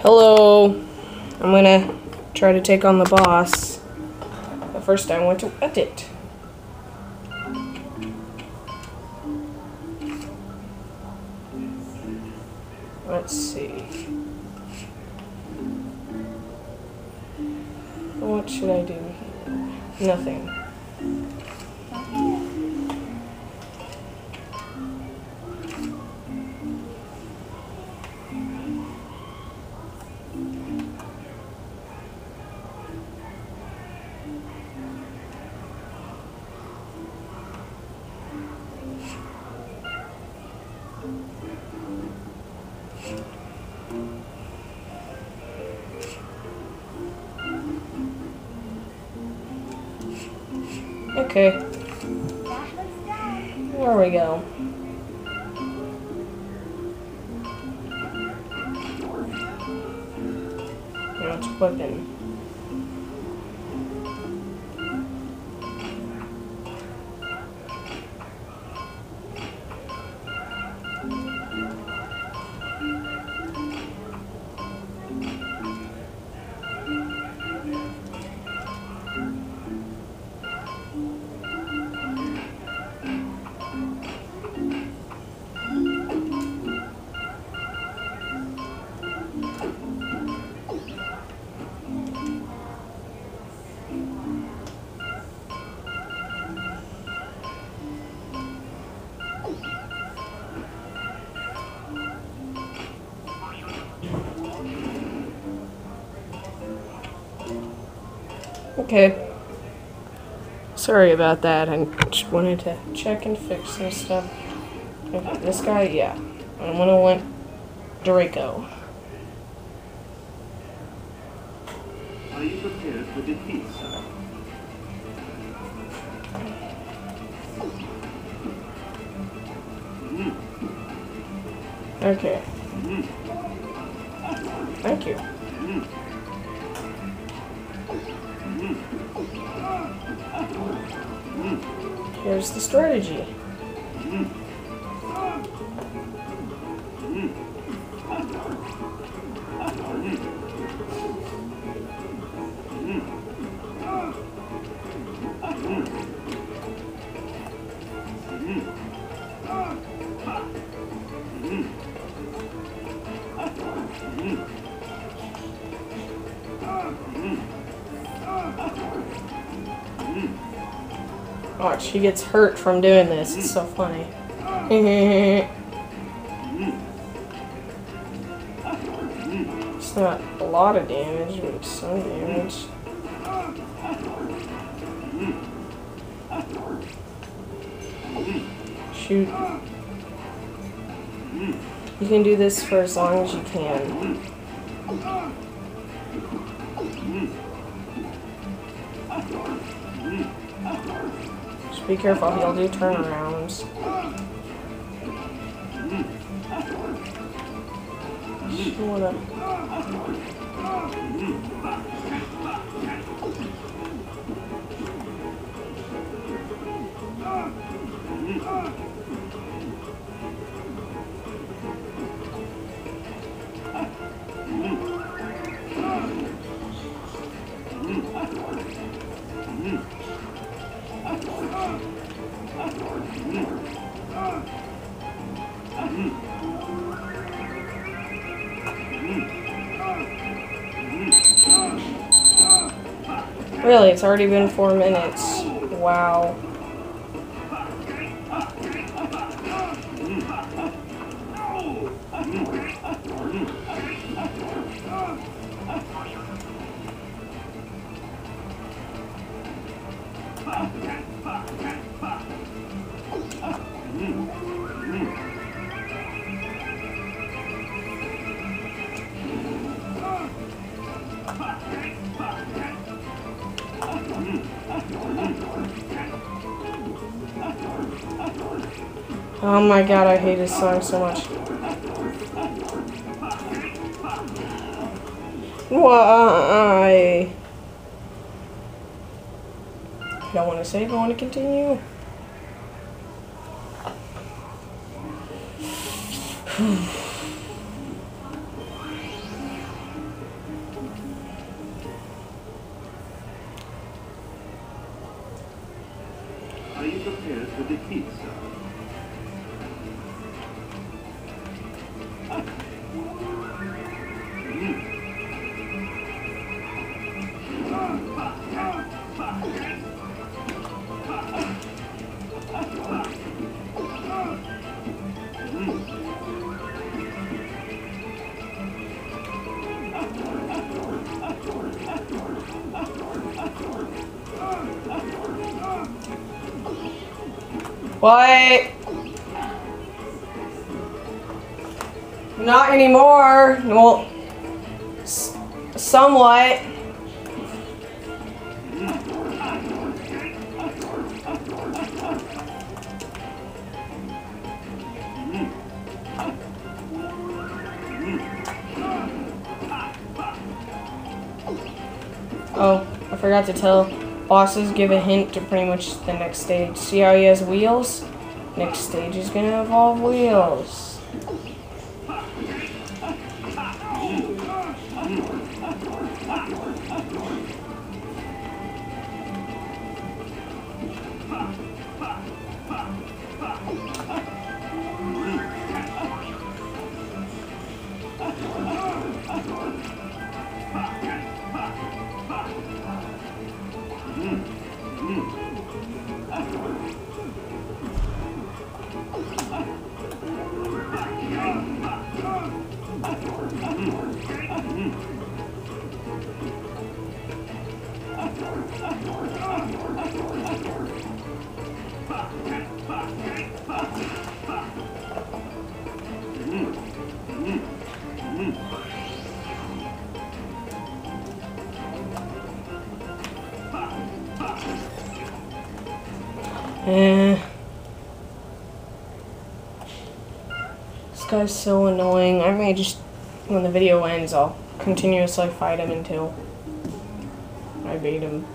Hello. I'm gonna try to take on the boss. But first I want to edit. Let's see. What should I do? Nothing. Okay. There we go. Now it's plugged Okay. Sorry about that. I just wanted to check and fix some stuff. Okay, this guy, yeah. I'm gonna want Draco. Are you prepared for defeat, sir? Okay. Mm-hmm. Thank you. Here's the strategy. Watch, he gets hurt from doing this. It's so funny. it's not a lot of damage, but it's some damage. Shoot. You can do this for as long as you can. Be careful, he'll do turnarounds. Wanna- Really, it's already been four minutes. Wow. Oh my god, I hate this song so much. Why? Don't want to save, I want to continue. What? Not anymore. Well, somewhat. Oh, I forgot to tell. Bosses give a hint to pretty much the next stage. See how he has wheels? Next stage is gonna involve wheels. Eh. This guy's so annoying. I may just, when the video ends, I'll continuously fight him until I beat him.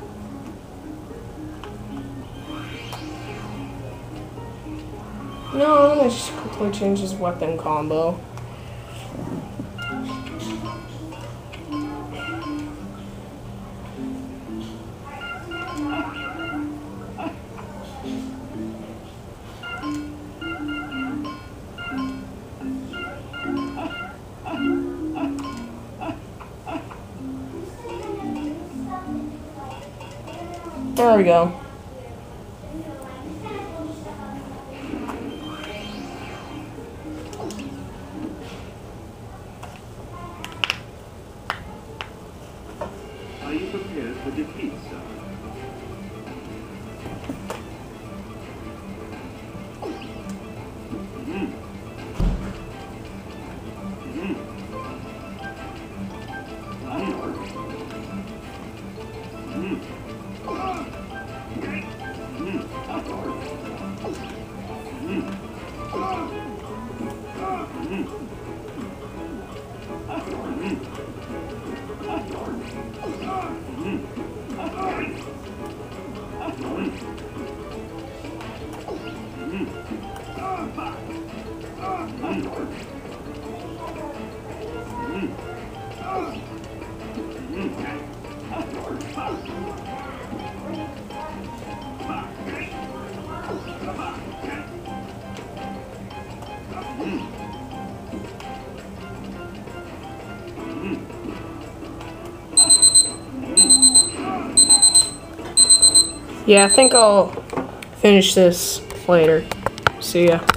No, I'm gonna just quickly change his weapon combo. There we go. Prepared for Yeah, I think I'll finish this later. See ya.